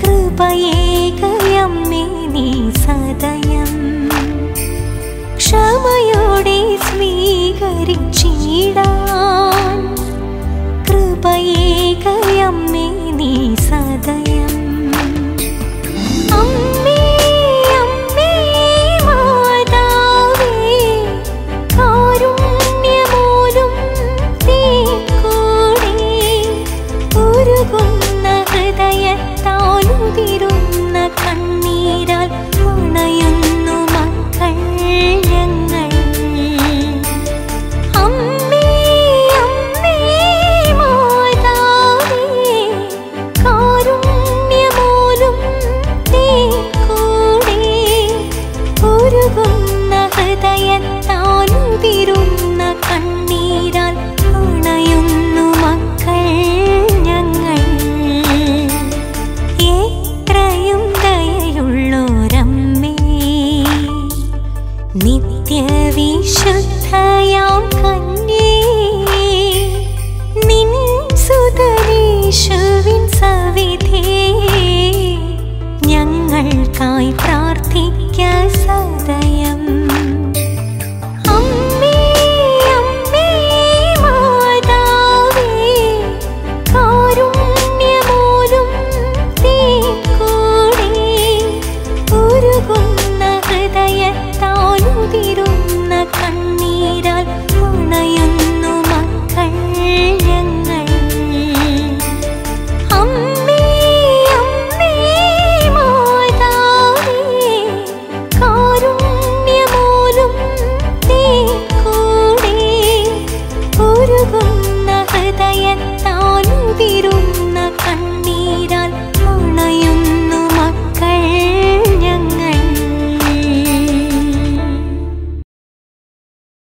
कृपयेकयं मे निसयम् क्षमयोमि कर्चीडा ഹൃദയത്താലുതിരുന്ന കണ്ണീരാൽ മക്കൾ ഞങ്ങൾ. ദയയുള്ളോരമ്മേ തിരുവ